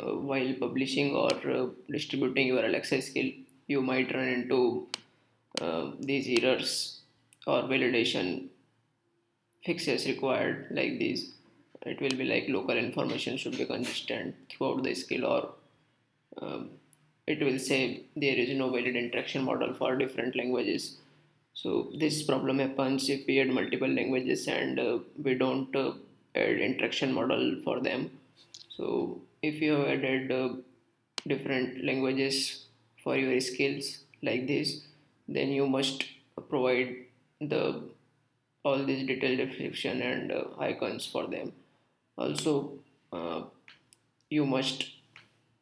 uh, while publishing or uh, distributing your Alexa skill you might run into uh, these errors or validation fixes required like these. It will be like locale information should be consistent throughout the skill or um, it will say there is no valid interaction model for different languages. So this problem happens if we add multiple languages and uh, we don't uh, add interaction model for them so if you have added uh, different languages for your skills like this then you must provide the all these detailed description and uh, icons for them. Also uh, you must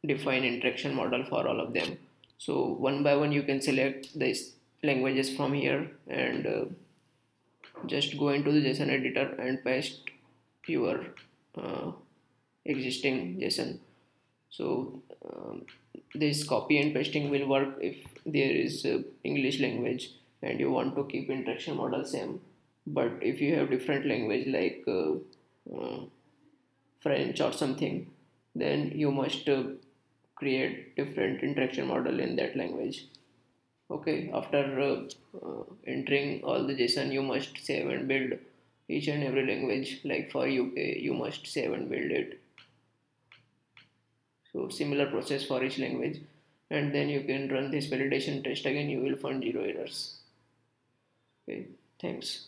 define interaction model for all of them. So one by one you can select these languages from here and uh, just go into the json editor and paste your uh, existing json so um, this copy and pasting will work if there is english language and you want to keep interaction model same. But if you have different language like uh, uh, french or something then you must uh, create different interaction model in that language. Okay after uh, uh, entering all the json you must save and build each and every language. Like for uk you must save and build it so similar process for each language. And then you can run this validation test again. You will find zero errors. Okay thanks